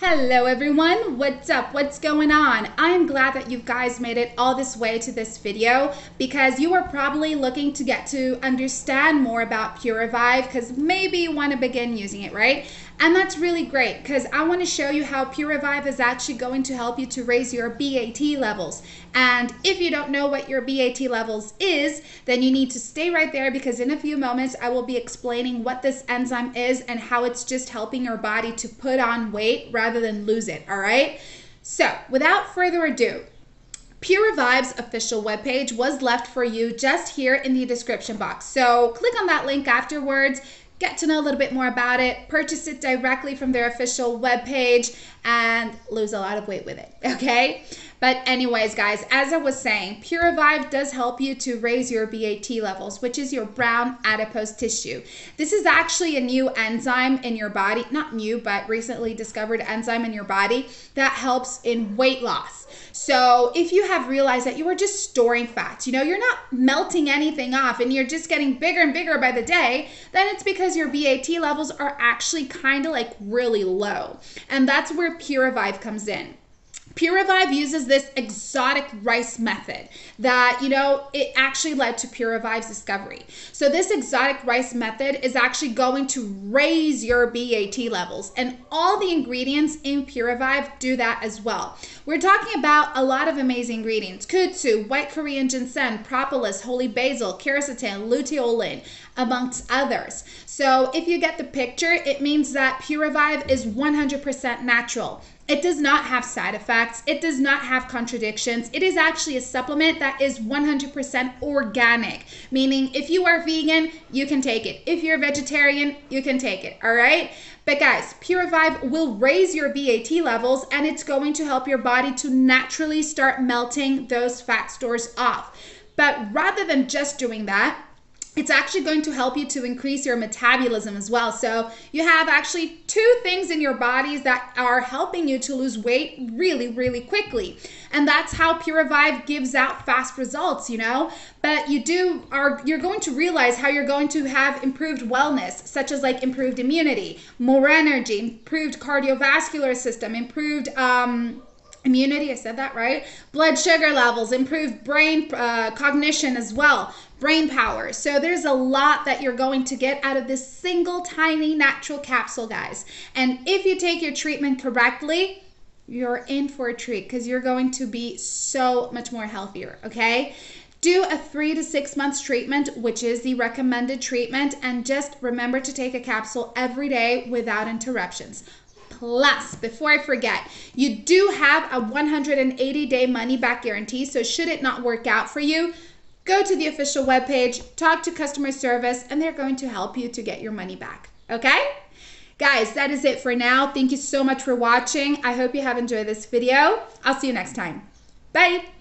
Hello everyone, what's up? What's going on? I'm glad that you guys made it all this way to this video because you are probably looking to get to understand more about Puravive because maybe you want to begin using it, right? And that's really great because I want to show you how Puravive is actually going to help you to raise your BAT levels. And if you don't know what your BAT levels is, then you need to stay right there because in a few moments I will be explaining what this enzyme is and how it's just helping your body to put on weight rather than lose it, all right? So without further ado, Puravive's official webpage was left for you just here in the description box. So click on that link afterwards get to know a little bit more about it, purchase it directly from their official webpage, and lose a lot of weight with it. Okay? But, anyways, guys, as I was saying, Puravive does help you to raise your BAT levels, which is your brown adipose tissue. This is actually a new enzyme in your body, not new, but recently discovered enzyme in your body that helps in weight loss. So, if you have realized that you are just storing fats, you know, you're not melting anything off and you're just getting bigger and bigger by the day, then it's because your BAT levels are actually kind of like really low. And that's where Puravive comes in. Puravive uses this exotic rice method that, you know, it actually led to Puravive's discovery. So, this exotic rice method is actually going to raise your BAT levels, and all the ingredients in Puravive do that as well. We're talking about a lot of amazing ingredients kudzu, white Korean ginseng, propolis, holy basil, quercetin, luteolin, amongst others. So, if you get the picture, it means that Puravive is 100% natural. It does not have side effects. It does not have contradictions. It is actually a supplement that is 100% organic, meaning if you are vegan, you can take it. If you're vegetarian, you can take it. All right. But guys, Puravive will raise your BAT levels and it's going to help your body to naturally start melting those fat stores off. But rather than just doing that, it's actually going to help you to increase your metabolism as well. So you have actually two things in your bodies that are helping you to lose weight really, really quickly. And that's how Puravive gives out fast results, you know? But you do are you're going to realize how you're going to have improved wellness, such as like improved immunity, more energy, improved cardiovascular system, improved um immunity, I said that right. Blood sugar levels, improved brain uh, cognition as well, brain power. So there's a lot that you're going to get out of this single tiny natural capsule, guys. And if you take your treatment correctly, you're in for a treat because you're going to be so much more healthier, okay? Do a three to six months treatment, which is the recommended treatment, and just remember to take a capsule every day without interruptions. Plus, before I forget, you do have a 180 day money back guarantee. So, should it not work out for you, go to the official webpage, talk to customer service, and they're going to help you to get your money back. Okay? Guys, that is it for now. Thank you so much for watching. I hope you have enjoyed this video. I'll see you next time. Bye.